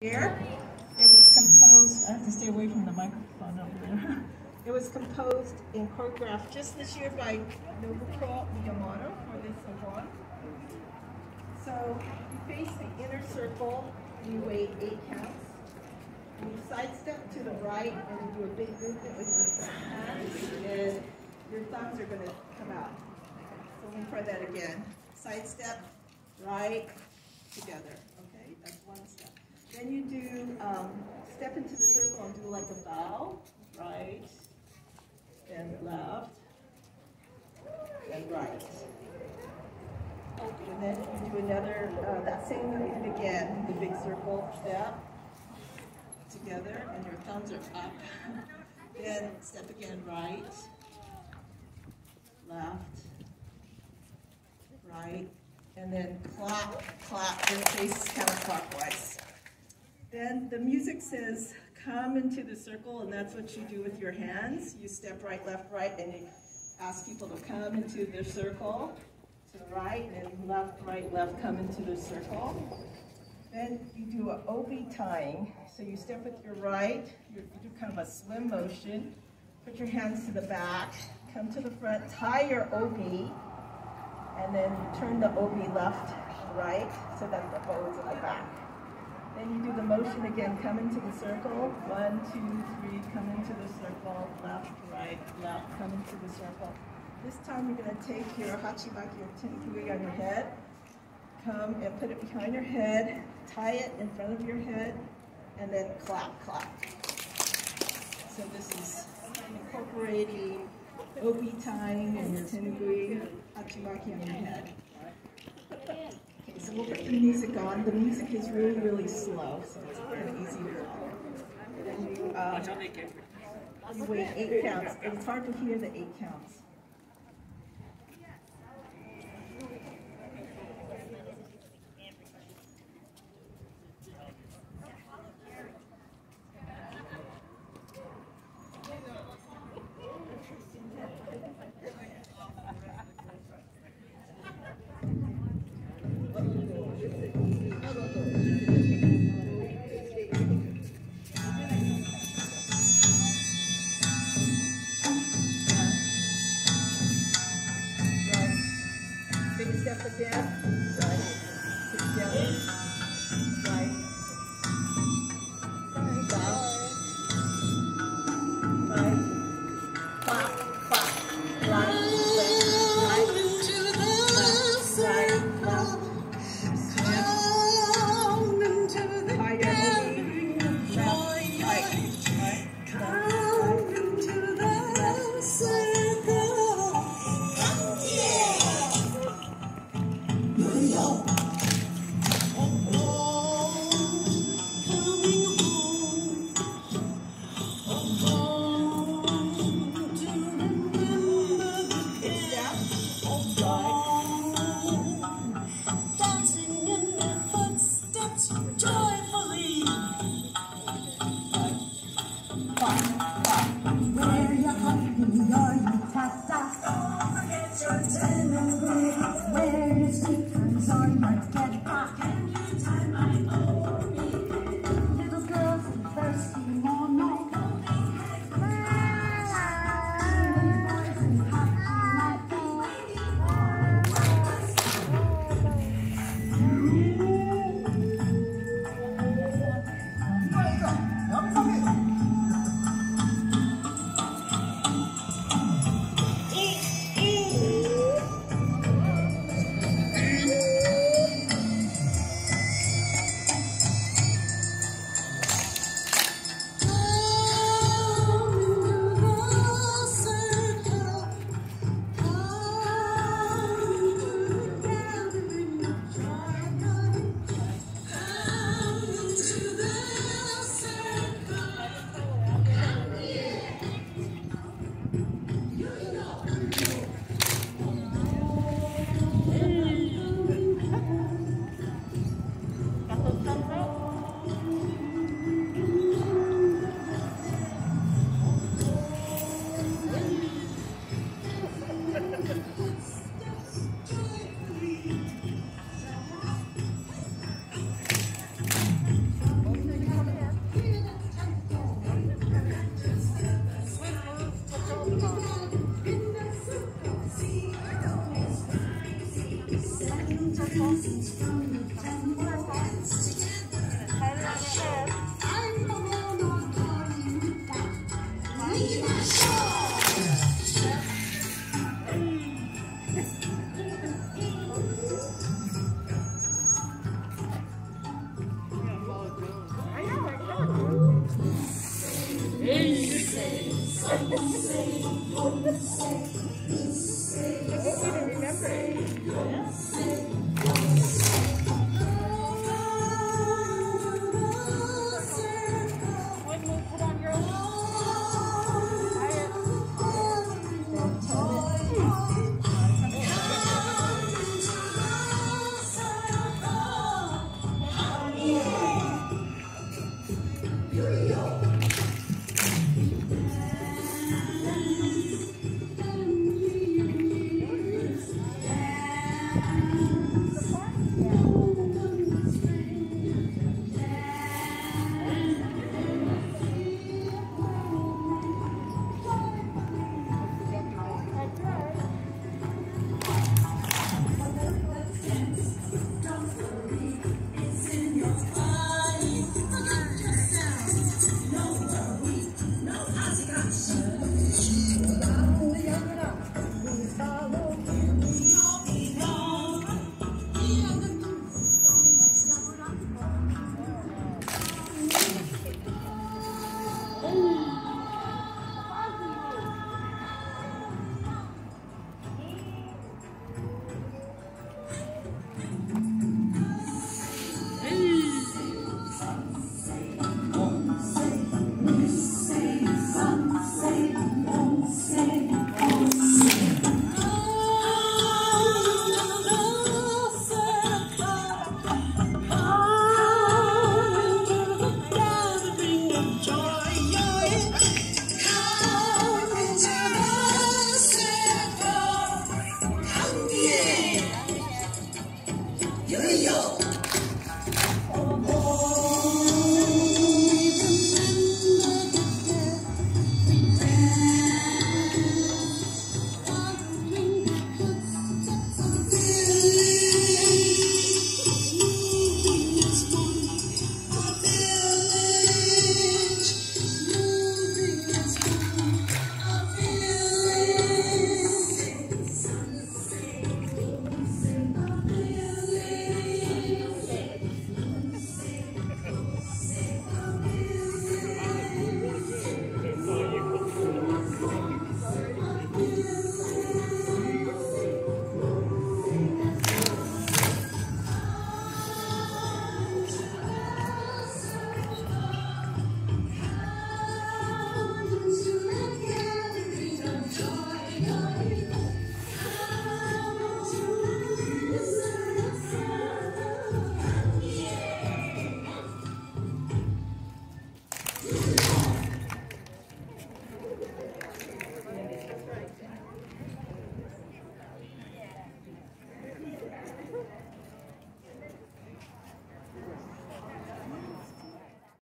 Here, it was composed, I have to stay away from the microphone over there. It was composed and choreographed just this year by Nobuko Miyamoto for this one. So you face the inner circle, you wait eight counts. You sidestep to the right and do a big movement with your hands and your thumbs are gonna come out. So let me try that again. Sidestep, right, together, okay? That's one step. Then you do, um, step into the circle and do like a bow, right, and left, and right. And then you do another, uh, that same movement again, the big circle step, together, and your thumbs are up. then step again, right, left, right, and then clap, clap, and face counterclockwise. Then the music says, come into the circle, and that's what you do with your hands. You step right, left, right, and you ask people to come into the circle, to the right, and left, right, left, come into the circle. Then you do an obi tying. So you step with your right, you do kind of a swim motion, put your hands to the back, come to the front, tie your obi, and then turn the obi left, right, so that the bow is at the back. Then you do the motion again, come into the circle. One, two, three, come into the circle. Left, right, left, come into the circle. This time you're going to take your hachimaki or tenugui on your head. Come and put it behind your head. Tie it in front of your head. And then clap, clap. So this is incorporating obi tying and your tenugui hachimaki on your head. We'll put the music on. The music is really, really slow, so it's kind of easy to follow. Uh, you wait eight counts. It's hard to hear the eight counts. Where you come real.